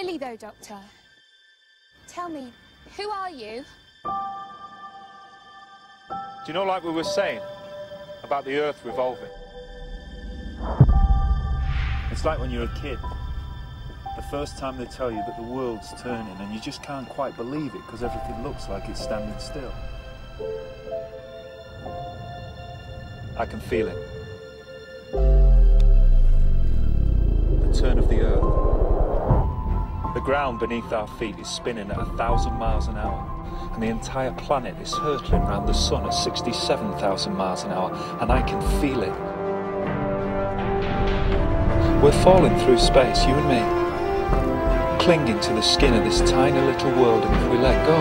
Really though, Doctor, tell me, who are you? Do you know, like we were saying, about the Earth revolving? It's like when you're a kid. The first time they tell you that the world's turning and you just can't quite believe it because everything looks like it's standing still. I can feel it. Ground beneath our feet is spinning at a thousand miles an hour, and the entire planet is hurtling around the sun at 67,000 miles an hour, and I can feel it. We're falling through space, you and me, clinging to the skin of this tiny little world, and if we let go,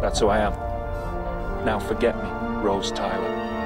That's who I am. Now forget me, Rose Tyler.